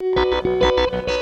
Música